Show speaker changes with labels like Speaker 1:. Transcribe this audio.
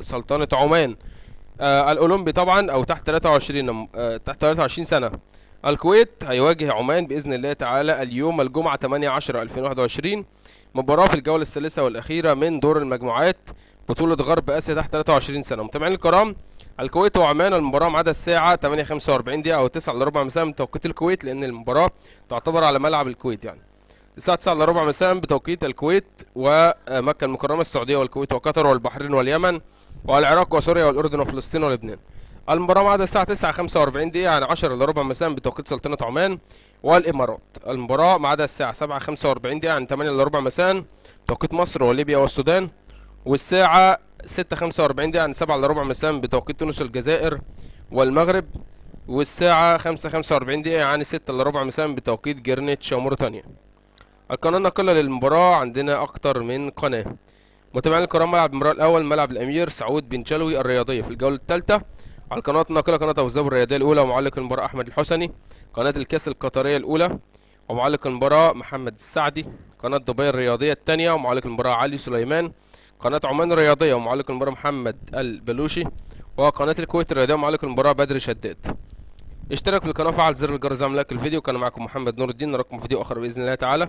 Speaker 1: سلطنة عمان. آه الأولمبي طبعا أو تحت 23 آه تحت 23 سنة. الكويت هيواجه عمان بإذن الله تعالى اليوم الجمعة 8 10 2021 مباراة في الجولة الثالثة والأخيرة من دور المجموعات بطولة غرب آسيا تحت 23 سنة. متابعين الكرام الكويت وعمان المباراة ميعادها الساعة 8 45 دقيقة أو 9 إلا ربع مساء من توقيت الكويت لأن المباراة تعتبر على ملعب الكويت يعني. الساعة 9 إلا ربع مساء بتوقيت الكويت ومكة المكرمة السعودية والكويت وقطر والبحرين واليمن والعراق وسوريا والأردن وفلسطين ولبنان. المباراة ميعادها الساعة 9 45 دقيقة يعني 10 إلا ربع مساء بتوقيت سلطنة عمان والإمارات. المباراة ميعادها الساعة 7 45 دقيقة يعني 8 إلا ربع مساء بتوقيت مصر وليبيا والسودان. والساعة 6 45 دقيقة يعني 7 إلا ربع مساء بتوقيت تونس والجزائر والمغرب. والساعة 5 45 دقيقة يعني 6 إلا ربع مساء بتوقيت جرينتش وموريتانيا. القناة الناقلة للمباراة عندنا أكتر من قناة. متابعين الكرام ملعب المباراة الأول ملعب الأمير سعود بن شلوي الرياضية في الجولة الثالثة. على القناة الناقلة قناة أبو ظبي الرياضية الأولى ومعلق المباراة أحمد الحسني. قناة الكأس القطرية الأولى ومعلق المباراة محمد السعدي. قناة دبي الرياضية الثانية ومعلق المباراة علي سليمان. قناة عمان الرياضية ومعلق المباراة محمد البلوشي. وقناة الكويت الرياضية ومعلق المباراة بدر شداد. اشترك في القناة وفعل زر الجرس لايك الفيديو. كان معكم محمد نور الدين. نراكم في فيديو آخر بإذن الله تعالى.